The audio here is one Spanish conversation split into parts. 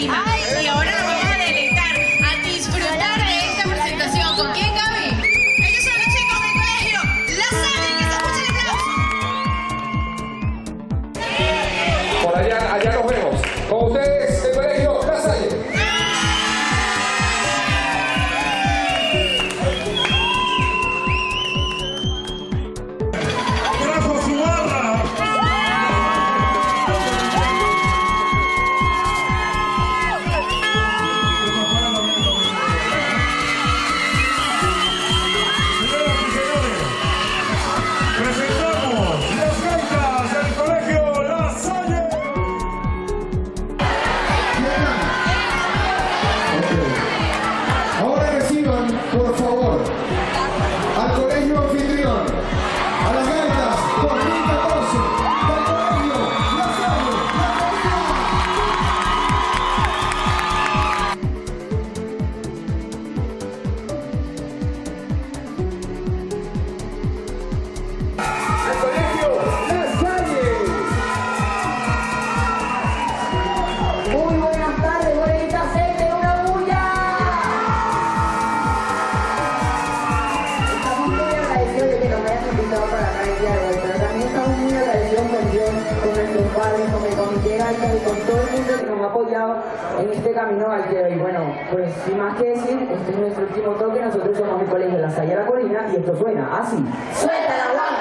Lima. Esto suena así. ¡Suelta la guanta!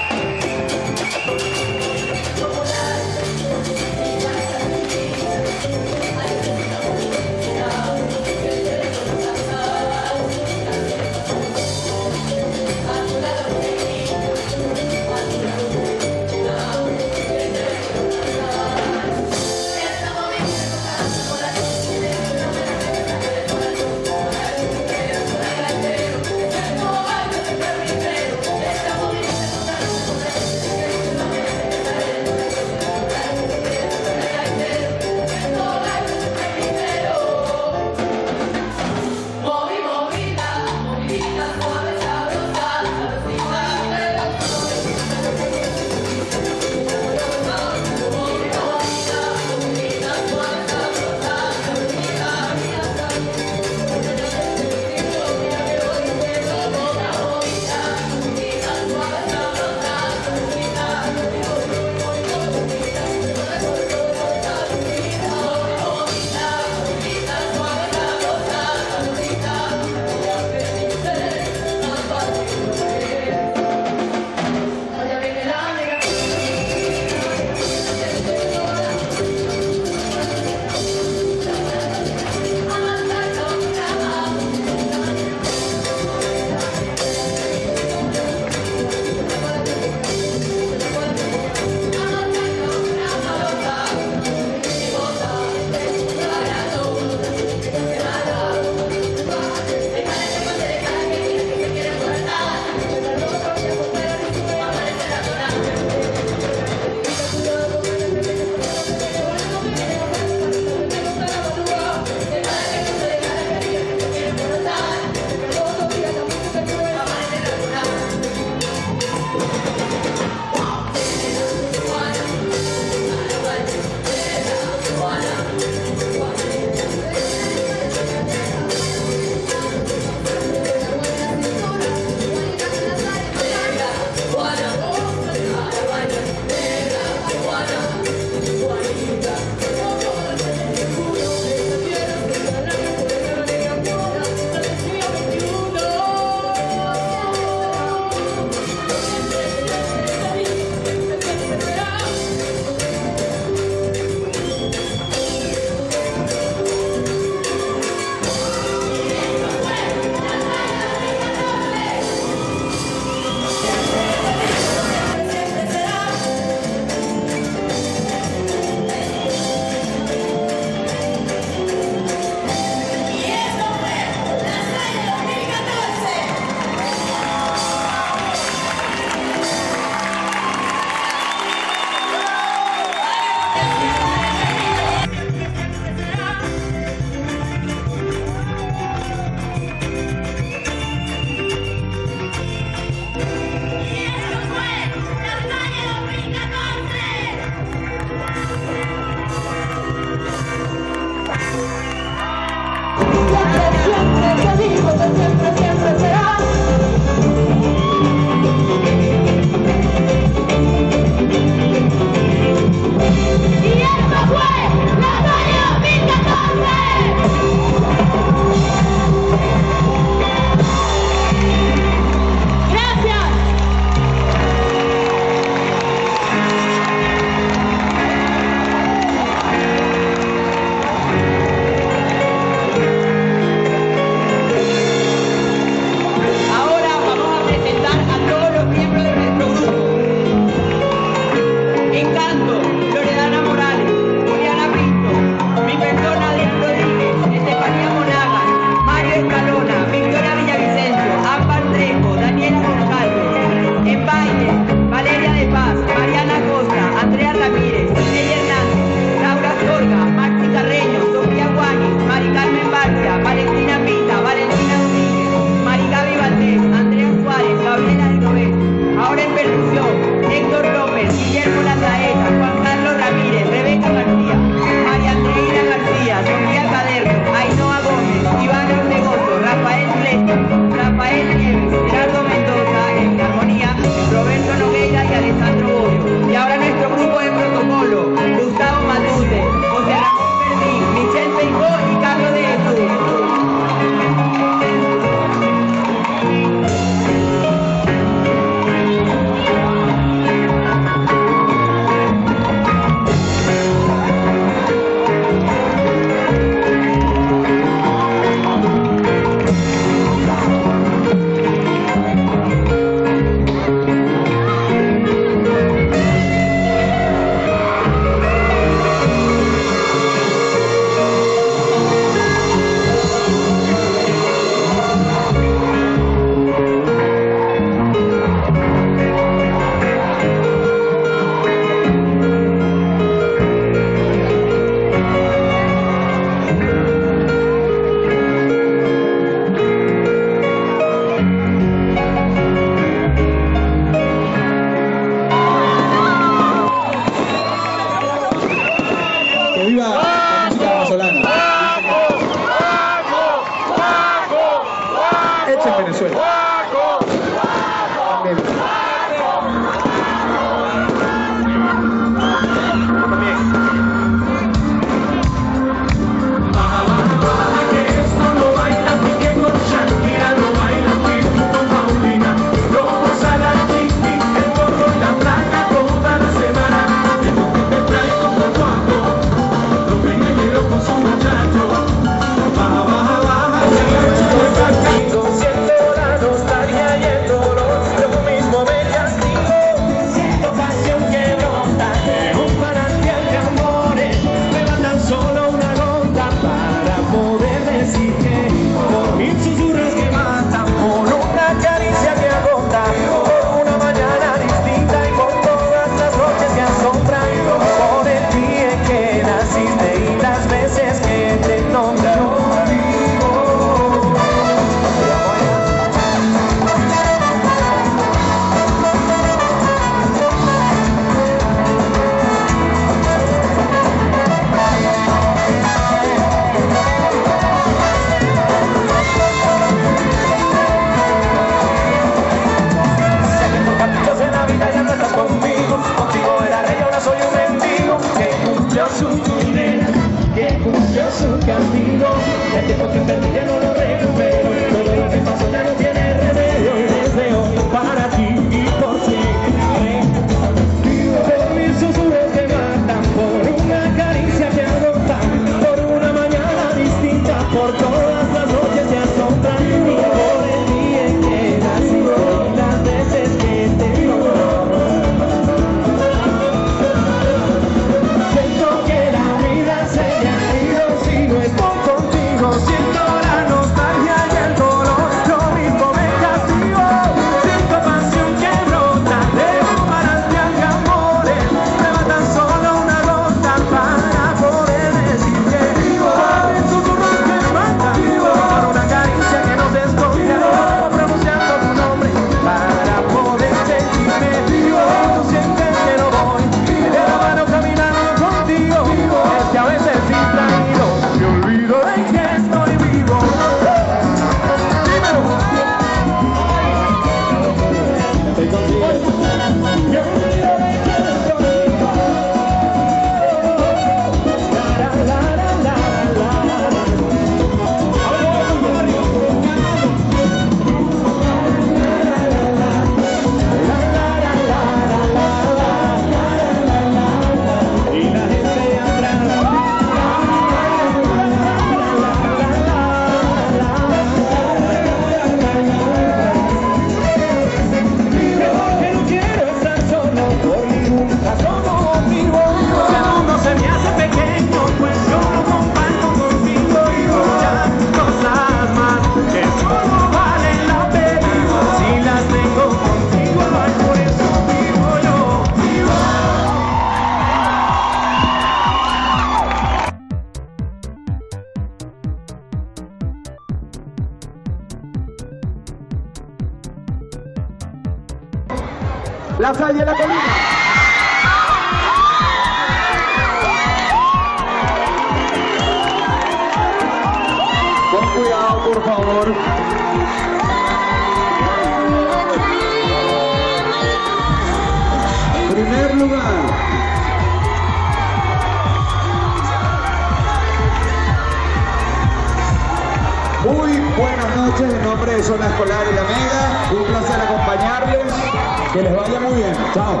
Que les vaya muy bien. Chao.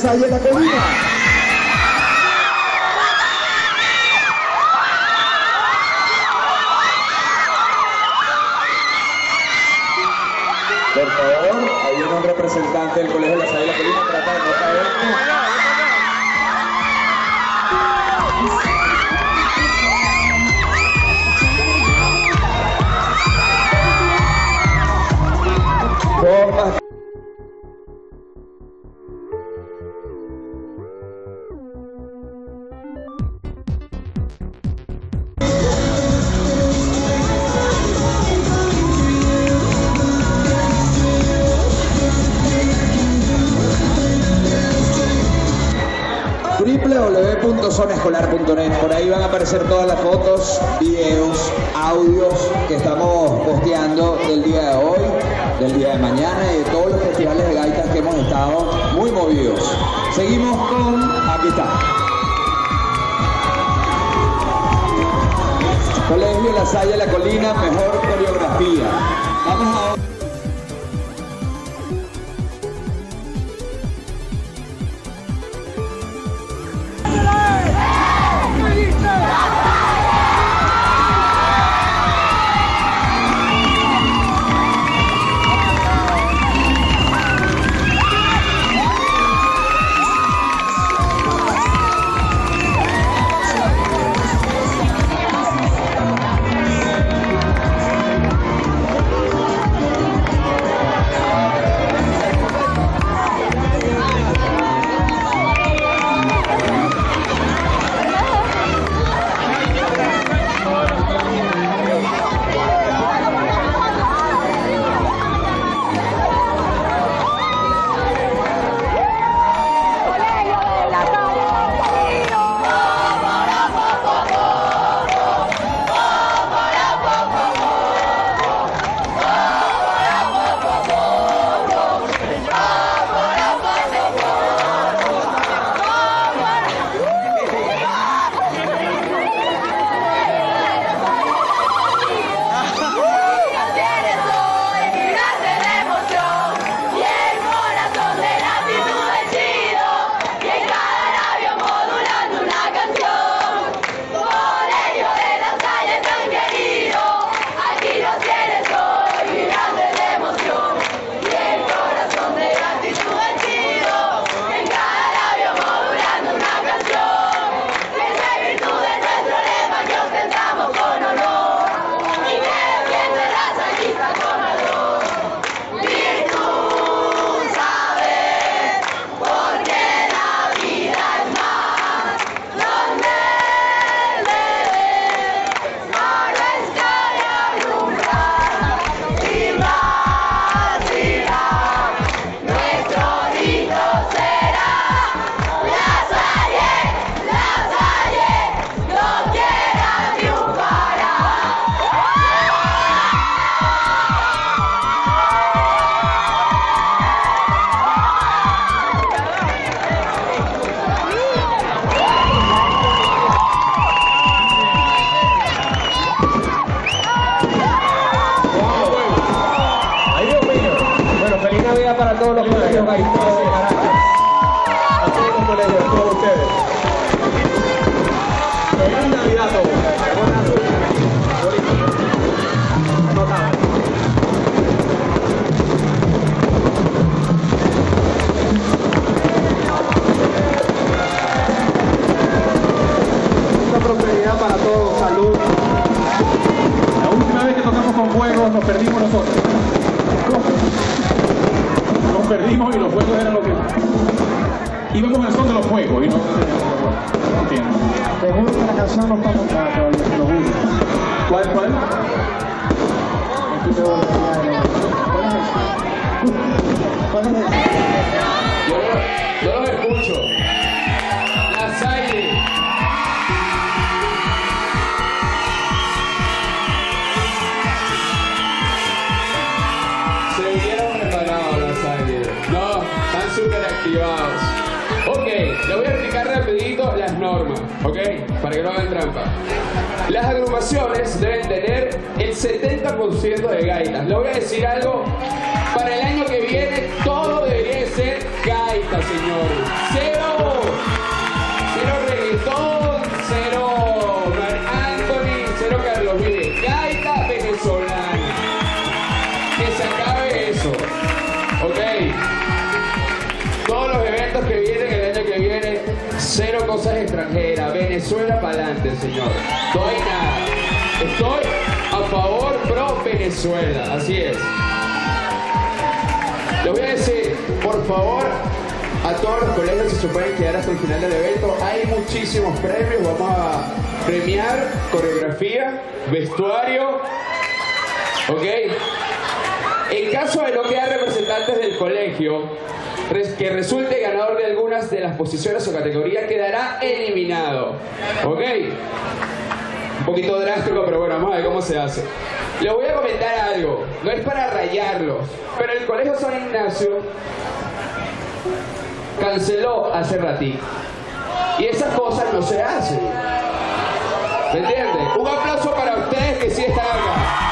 Salle de la Colina. Por favor, ahí viene un representante del colegio La Salle de la Colina, trata de no caer. www.zonaescolar.net. Por ahí van a aparecer todas las fotos, videos, audios que estamos posteando del día de hoy, del día de mañana y de todos los festivales de gaitas que hemos estado muy movidos. Seguimos con, aquí está. Colegio La Salle La Colina, mejor coreografía. Vamos a todos de Caracas. A todos los colegios, a todos ustedes. Feliz Navidad a todos. Prosperidad para todos, salud. La última vez que tocamos con fuegos nos perdimos nosotros. Y los fuegos eran lo que. Íbamos al son de los fuegos y no. Entiendo. Te juro que la canción no está montada todavía, te lo juro. ¿Cuál, cuál? Aquí te voy a enseñar de nuevo. ¿Cuál es? ¿Cuál es? Yo, los escucho. La Salle. Activados. Ok, les voy a explicar rapidito las normas, ¿ok? Para que no hagan trampa. Las agrupaciones deben tener el 70% de gaitas. Les voy a decir algo. Para el año que viene, todo debería ser gaita, señores. Cero cosas extranjeras. Venezuela para adelante, señor. Nada. Estoy a favor pro Venezuela. Así es. Les voy a decir, por favor, a todos los colegios que se pueden quedar hasta el final del evento. Hay muchísimos premios. Vamos a premiar coreografía, vestuario. ¿Ok? En caso de no quedar representantes del colegio, que resulte ganador de algunas de las posiciones o categorías, quedará eliminado. ¿Ok? Un poquito drástico, pero bueno, vamos a ver cómo se hace. Les voy a comentar algo, no es para rayarlos, pero el Colegio San Ignacio canceló hace ratito. Y esas cosas no se hacen. ¿Me entienden? Un aplauso para ustedes que sí están acá.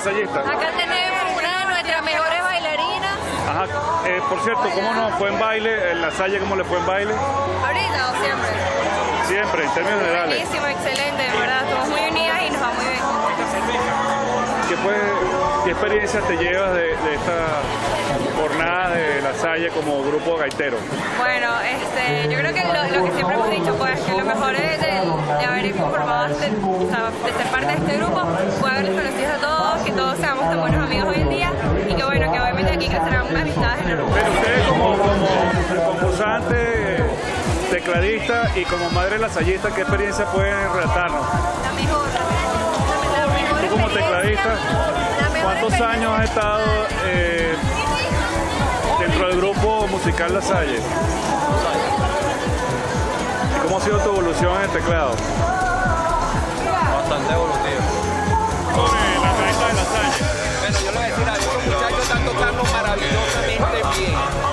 Lasallista? Acá tenemos una de nuestras mejores bailarinas. Ajá, eh, por cierto, ¿cómo nos fue en baile? ¿En la Salle cómo le fue en baile? Ahorita o siempre. Siempre, en términos generales. Buenísimo, excelente, de verdad. Estamos muy unidas y nos va muy bien. ¿Qué, fue- qué experiencia te llevas de, de esta jornada de la Salle como grupo gaitero? Bueno, este, yo creo que lo, lo que siempre hemos dicho, pues, que lo mejor es de, de haber formado, este, o sea, de ser parte de este grupo, fue haberles conocido a todos, que todos seamos tan buenos amigos hoy en día y que bueno, que obviamente aquí crecerán amistades enormes. Pero ustedes como, como concursante, tecladista y como madre lasallista, ¿qué experiencia pueden relatarnos? La mejor, como tecladista, ¿cuántos años has estado eh, dentro del grupo musical La Salle? ¿Y cómo ha sido tu evolución en el teclado? Bastante evolutivo. La de La Salle. Bueno, yo le voy a decir algo, los muchachos están tocando maravillosamente bien.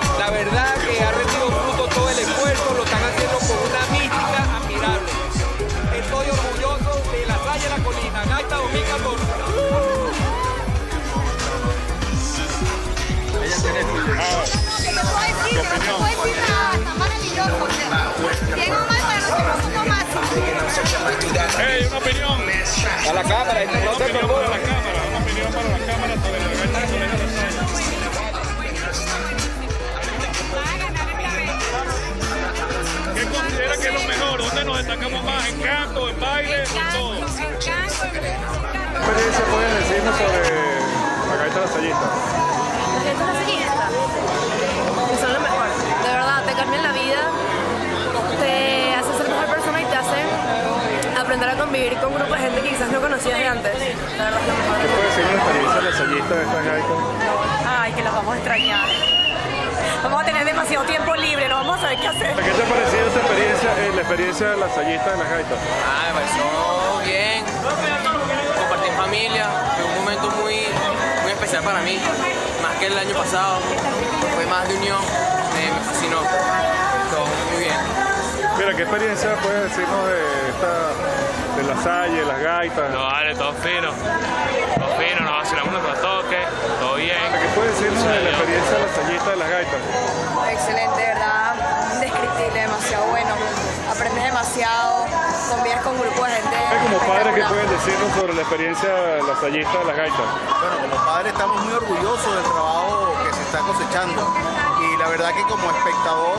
¡Ey, una opinión! A la cámara, no Una se opinión para preocupen. la cámara, una opinión para la cámara sobre la gaita de Colegio La Salle. ¿Qué considera que es lo mejor? ¿Dónde nos destacamos más? ¿En canto, en baile, en todo? ¿Qué experiencia pueden decirnos sobre la gaita lasallista? La gente no se quieta. Que son lo mejor. De verdad, te cambian la vida, te hace ser mejor persona y te hace aprender a convivir con un grupo de gente que quizás no conocías de antes. La verdad es lo mejor. ¿Qué puede decirnos la experiencia de estas gaitas? Ay, que los vamos a extrañar. Vamos a tener demasiado tiempo libre, no vamos a saber qué hacer. ¿Qué te ha parecido esta experiencia, eh, la experiencia lasallista de las gaitas? Ah, me pareció bien. Compartir familia, fue un momento muy, muy especial para mí, más que el año pasado. Fue más de unión, me, me fascinó. Todo muy bien. Mira, ¿qué experiencia puedes decirnos de esta, de la Salle, las gaitas? No, vale, todo fino. Todo fino, nos vacilamos nuestros toques, todo bien. ¿Qué puedes decirnos de la experiencia lasallista de las gaitas? Excelente, de verdad, indescriptible, demasiado bueno. Aprendes demasiado, convives con un grupo de gente. Como padre, ¿qué pueden decirnos sobre la experiencia lasallista de las gaitas? Bueno, como padre estamos muy orgullosos del trabajo que se está cosechando y la verdad que como espectador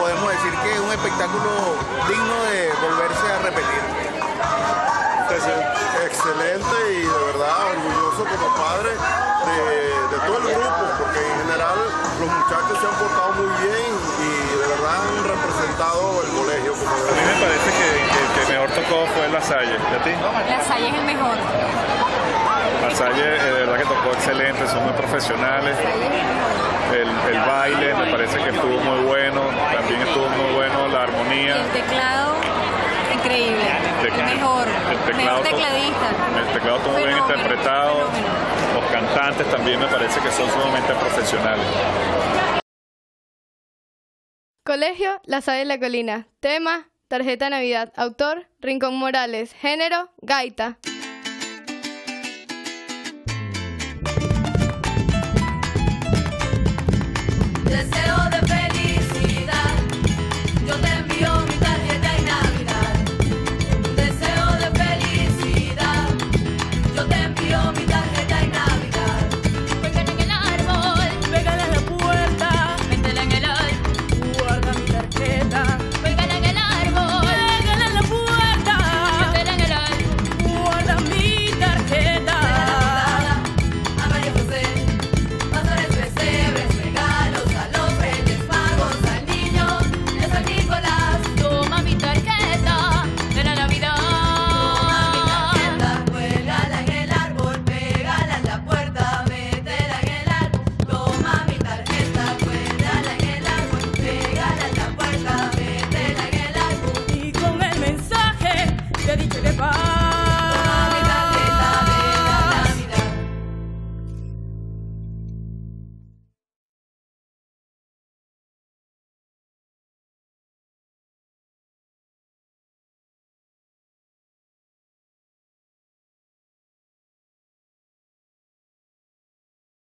podemos decir que es un espectáculo digno de volverse a repetir. Excelente y de verdad orgulloso como padre de, de todo el grupo, porque en general los muchachos se han portado muy bien y de verdad han representado el colegio. Como A mí me parece que, que el que mejor tocó fue La Salle. ¿Y a ti? La Salle es el mejor. La Salle, eh, de verdad que tocó excelente, son muy profesionales. El, el baile me parece que estuvo muy bueno, también estuvo muy bueno la armonía. El teclado, increíble. El mejor. El teclado to- tecladista. El teclado estuvo bien Fenómeno, interpretado. Los cantantes también me parece que son sumamente profesionales. Colegio La Salle de la Colina. Tema, tarjeta de Navidad. Autor, Rincón Morales. Género, gaita.